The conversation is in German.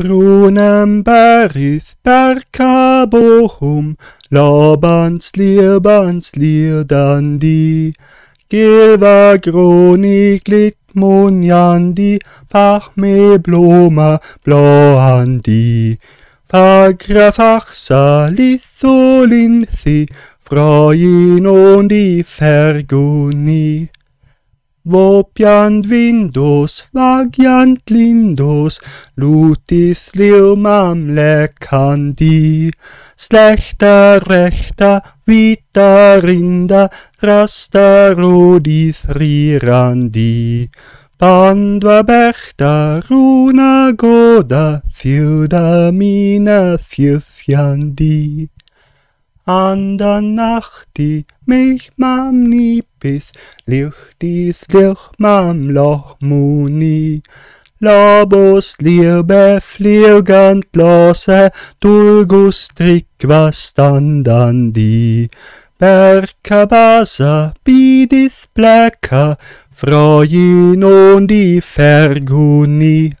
Brunnen berith berka bohum, labans lirbans lirdandi. Gilva groni glit munjandi, pach me bloma bloandi. Fagra farsa litholinthi, Freuen und die Verguni. Vopiant vindos, vagiant lindos, lutis liumam lekandi. Slechta rechta, vita rinda, rasta rodis rirandi. Pandva berta, runa goda, fiuda mina fiufjandi. Andern nachti mich mam nipis, lichtis lich mam loch muni. Labos liebe fliegant lose, dulgus trikva standandi. Berkabasa bidis bläcka, Freuen und die Verguni